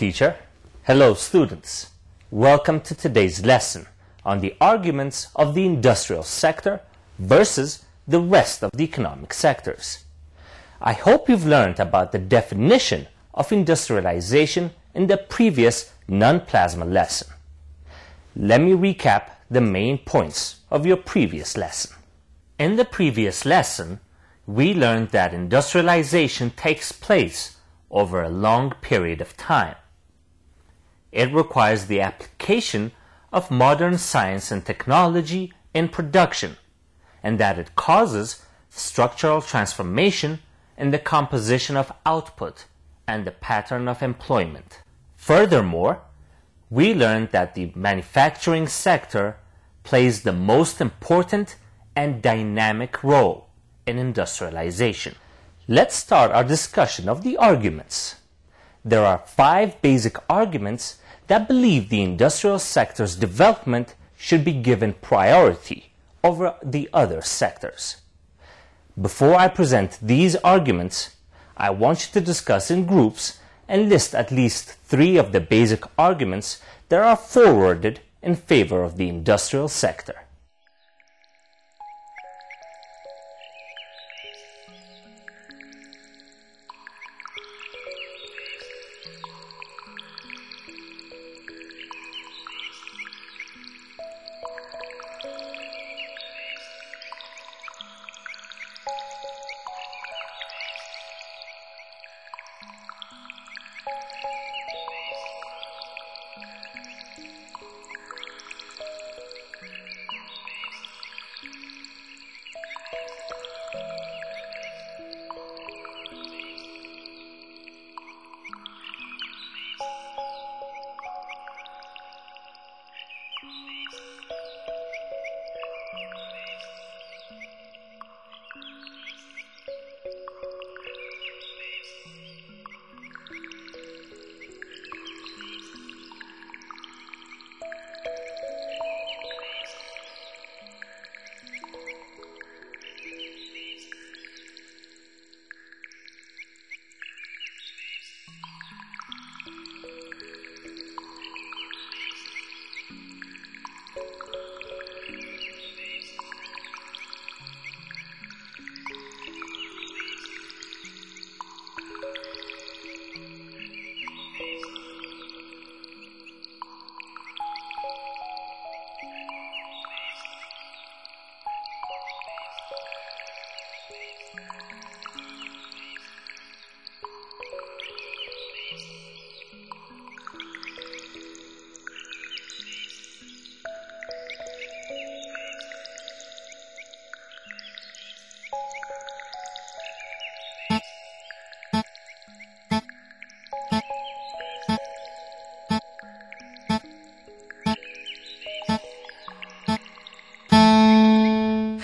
Teacher. Hello, students. Welcome to today's lesson on the arguments of the industrial sector versus the rest of the economic sectors. I hope you've learned about the definition of industrialization in the previous non-plasma lesson. Let me recap the main points of your previous lesson. In the previous lesson, we learned that industrialization takes place over a long period of time. It requires the application of modern science and technology in production, and that it causes structural transformation in the composition of output and the pattern of employment. Furthermore, we learned that the manufacturing sector plays the most important and dynamic role in industrialization. Let's start our discussion of the arguments. There are five basic arguments that believe the industrial sector's development should be given priority over the other sectors. Before I present these arguments, I want you to discuss in groups and list at least three of the basic arguments that are forwarded in favor of the industrial sector.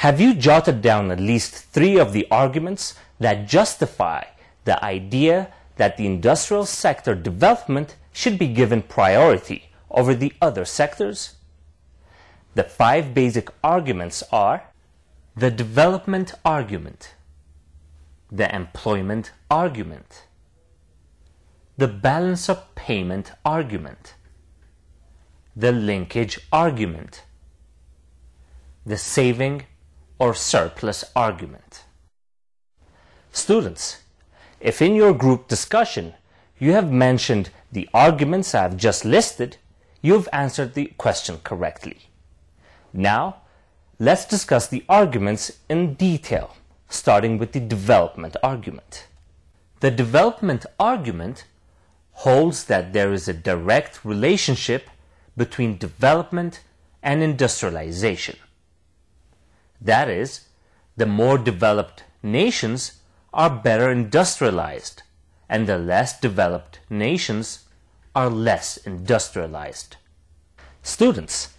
Have you jotted down at least three of the arguments that justify the idea that the industrial sector development should be given priority over the other sectors? The five basic arguments are the development argument, the employment argument, the balance of payment argument, the linkage argument, the saving or surplus argument. Students, if in your group discussion you have mentioned the arguments I have just listed, you've answered the question correctly. Now, let's discuss the arguments in detail, starting with the development argument. The development argument holds that there is a direct relationship between development and industrialization. That is, the more developed nations are better industrialized, and the less developed nations are less industrialized. Students,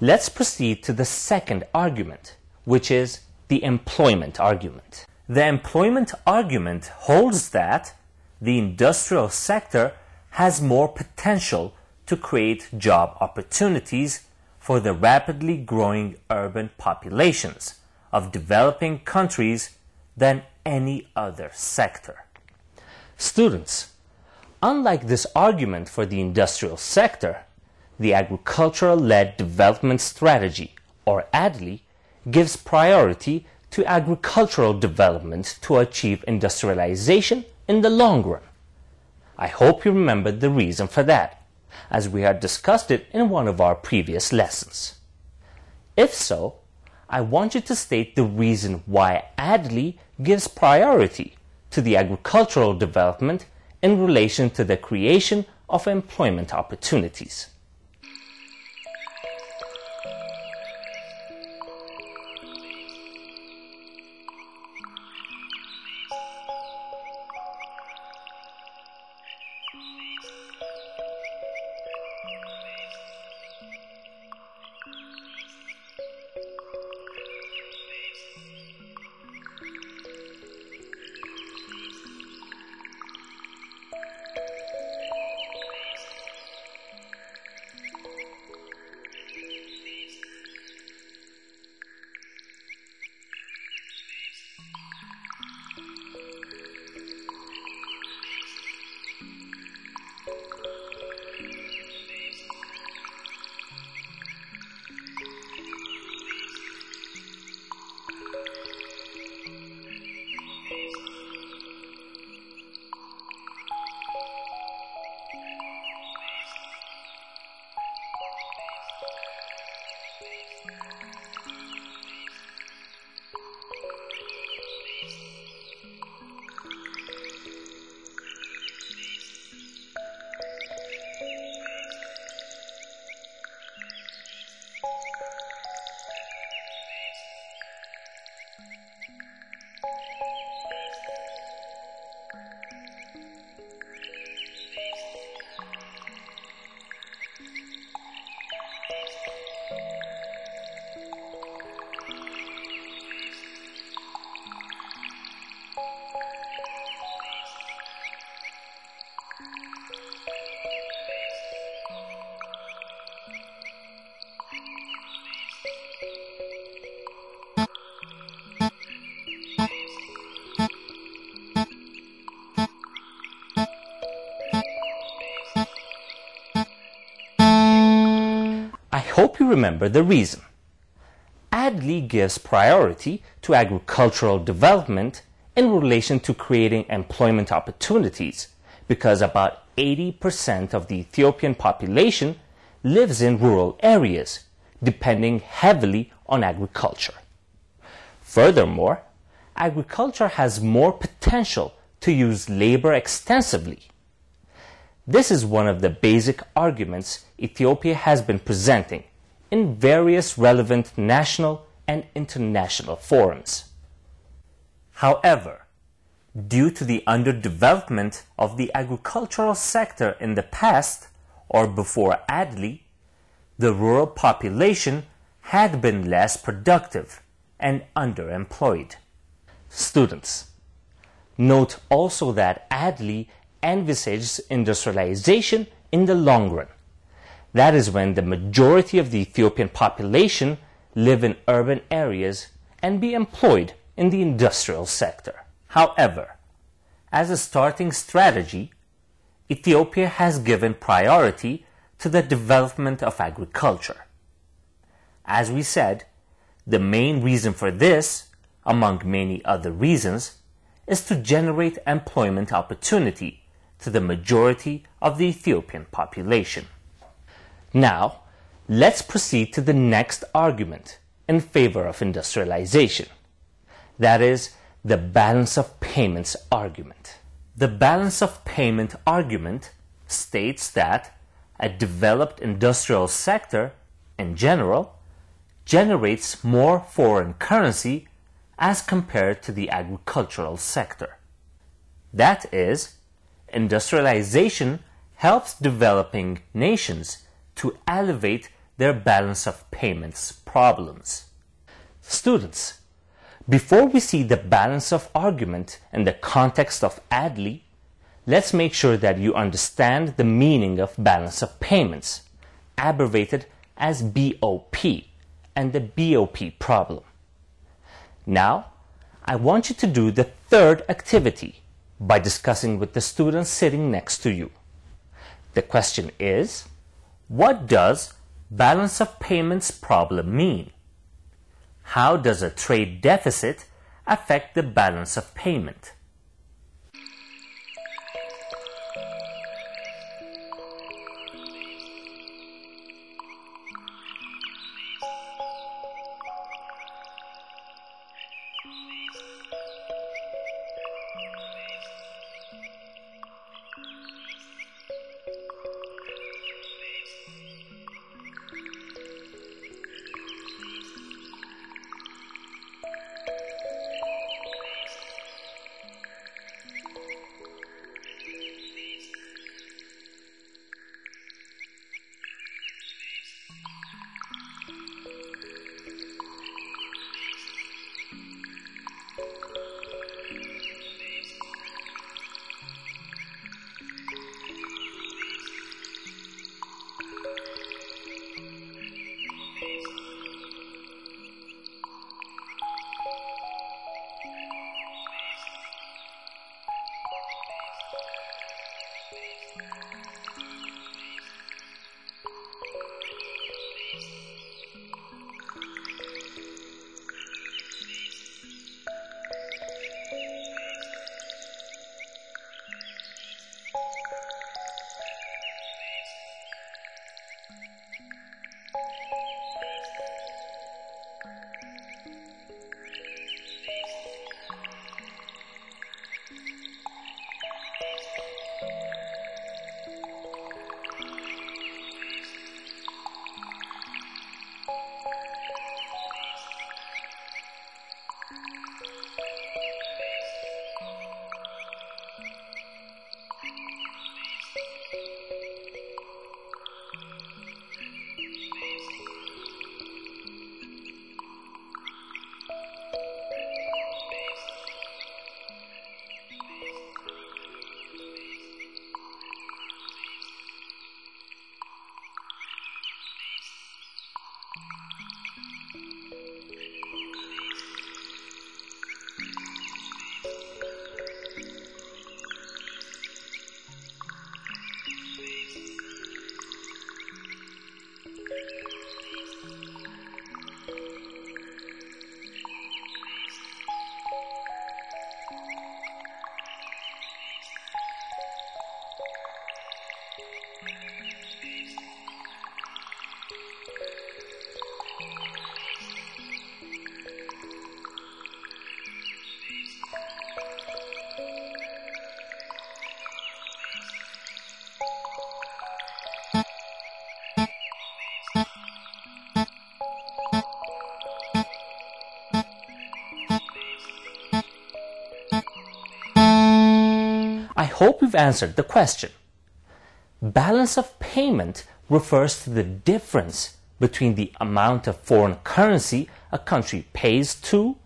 let's proceed to the second argument, which is the employment argument. The employment argument holds that the industrial sector has more potential to create job opportunities for the rapidly growing urban populations of developing countries than any other sector. Students, Unlike this argument for the industrial sector, the agricultural-led development strategy, or ADLI, gives priority to agricultural development to achieve industrialization in the long run. I hope you remember the reason for that, as we had discussed it in one of our previous lessons. If so, I want you to state the reason why ADLI gives priority to the agricultural development in relation to the creation of employment opportunities. Hope you remember the reason. ADLI gives priority to agricultural development in relation to creating employment opportunities because about 80% of the Ethiopian population lives in rural areas, depending heavily on agriculture. Furthermore, agriculture has more potential to use labor extensively. This is one of the basic arguments Ethiopia has been presenting in various relevant national and international forums. However, due to the underdevelopment of the agricultural sector in the past or before ADLI, the rural population had been less productive and underemployed. Students, note also that ADLI envisages industrialization in the long run that is when the majority of the Ethiopian population live in urban areas and be employed in the industrial sector. However, as a starting strategy, Ethiopia has given priority to the development of agriculture. As we said, the main reason for this, among many other reasons, is to generate employment opportunity to the majority of the Ethiopian population. Now, let's proceed to the next argument in favor of industrialization. That is, the balance of payments argument. The balance of payment argument states that a developed industrial sector, in general, generates more foreign currency as compared to the agricultural sector. That is, industrialization helps developing nations to elevate their balance of payments problems. Students, before we see the balance of argument in the context of ADLI, let's make sure that you understand the meaning of balance of payments, abbreviated as BOP, and the BOP problem. Now, I want you to do the third activity by discussing with the student sitting next to you. The question is, what does balance of payments problem mean? How does a trade deficit affect the balance of payment? Hope we've answered the question. Balance of payment refers to the difference between the amount of foreign currency a country pays to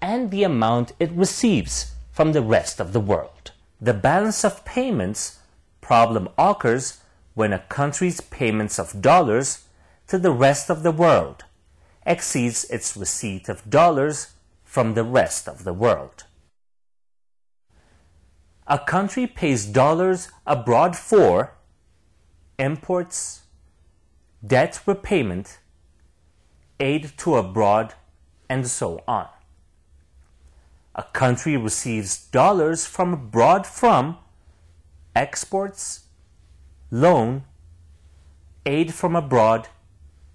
and the amount it receives from the rest of the world. The balance of payments problem occurs when a country's payments of dollars to the rest of the world exceeds its receipt of dollars from the rest of the world a country pays dollars abroad for imports, debt repayment, aid to abroad, and so on. A country receives dollars from abroad from exports, loan, aid from abroad,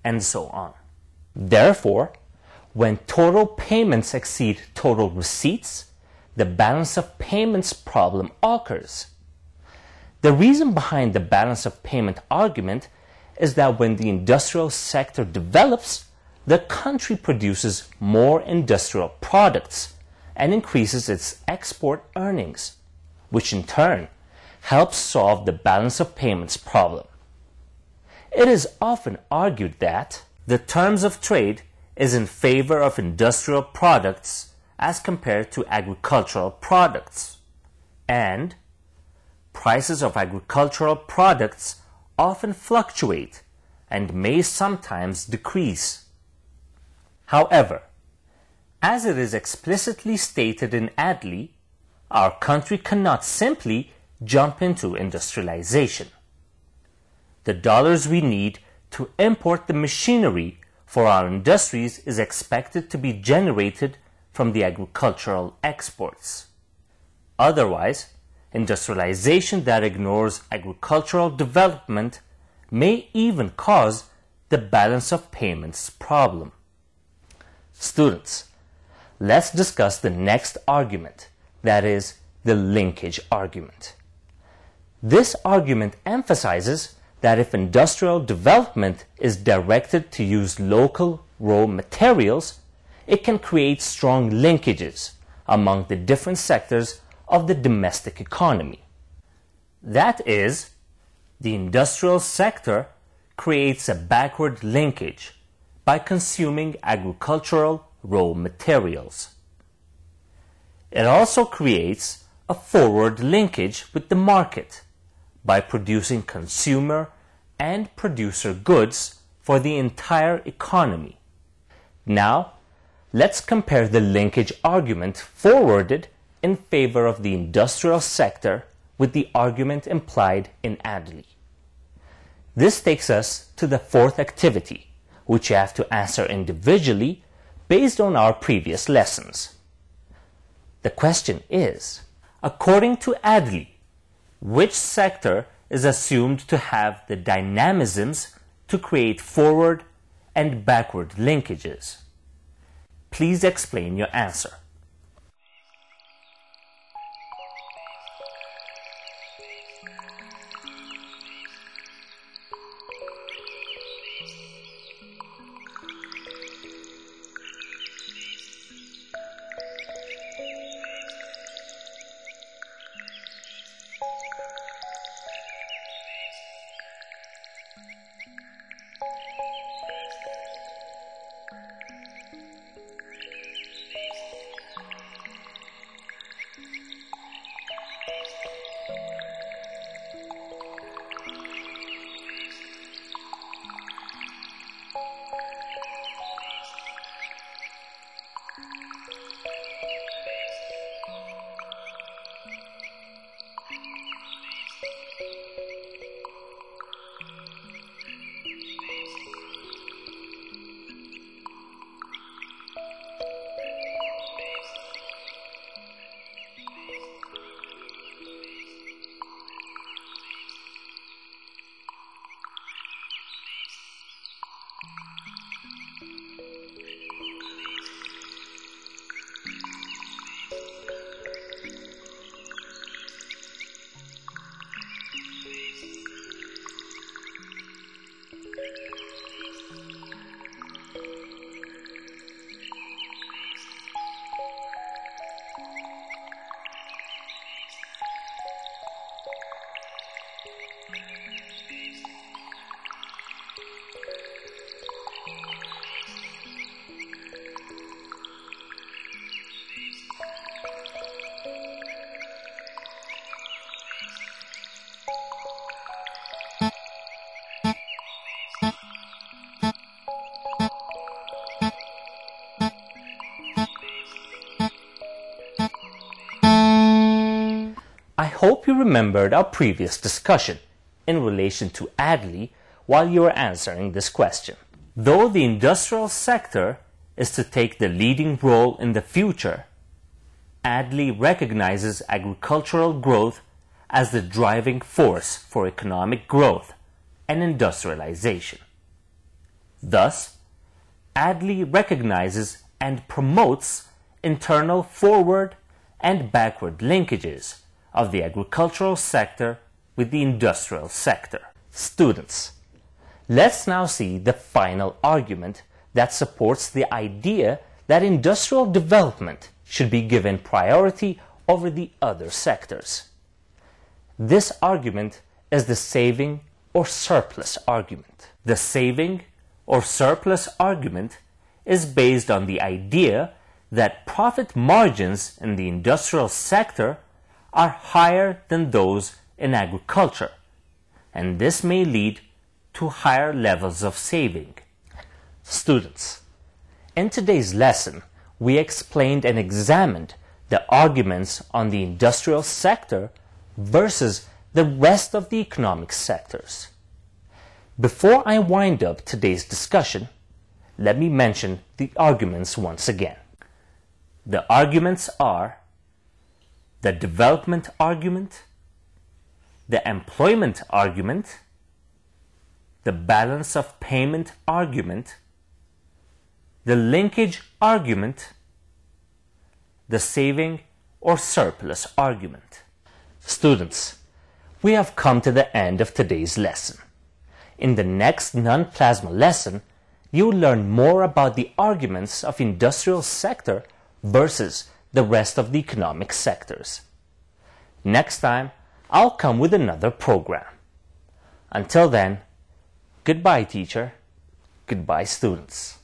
and so on. Therefore, when total payments exceed total receipts, the balance of payments problem occurs. The reason behind the balance of payment argument is that when the industrial sector develops, the country produces more industrial products and increases its export earnings, which in turn helps solve the balance of payments problem. It is often argued that the terms of trade is in favor of industrial products as compared to agricultural products. And prices of agricultural products often fluctuate and may sometimes decrease. However, as it is explicitly stated in ADLI, our country cannot simply jump into industrialization. the dollars we need to import the machinery for our industries is expected to be generated from the agricultural exports. Otherwise, industrialization that ignores agricultural development may even cause the balance of payments problem. Students, let's discuss the next argument, that is, the linkage argument. This argument emphasizes that if industrial development is directed to use local raw materials, it can create strong linkages among the different sectors of the domestic economy. That is, the industrial sector creates a backward linkage by consuming agricultural raw materials. It also creates a forward linkage with the market by producing consumer and producer goods for the entire economy. Now, let's compare the linkage argument forwarded in favor of the industrial sector with the argument implied in ADLI. This takes us to the fourth activity, which you have to answer individually based on our previous lessons. The question is, according to ADLI, which sector is assumed to have the dynamisms to create forward and backward linkages? Please explain your answer. Hope you remembered our previous discussion in relation to ADLI while you were answering this question. Though the industrial sector is to take the leading role in the future, ADLI recognizes agricultural growth as the driving force for economic growth and industrialization. Thus, ADLI recognizes and promotes internal forward and backward linkages of the agricultural sector with the industrial sector. Students, let's now see the final argument that supports the idea that industrial development should be given priority over the other sectors. This argument is the saving or surplus argument. The saving or surplus argument is based on the idea that profit margins in the industrial sector are higher than those in agriculture, and this may lead to higher levels of saving. Students, in today's lesson, we explained and examined the arguments on the industrial sector versus the rest of the economic sectors. Before I wind up today's discussion, let me mention the arguments once again. The arguments are the development argument, the employment argument, the balance of payment argument, the linkage argument, the saving or surplus argument. Students, we have come to the end of today's lesson. In the next non-plasma lesson, you'll learn more about the arguments of industrial sector versus the rest of the economic sectors. Next time, I'll come with another program. Until then, goodbye teacher, goodbye students.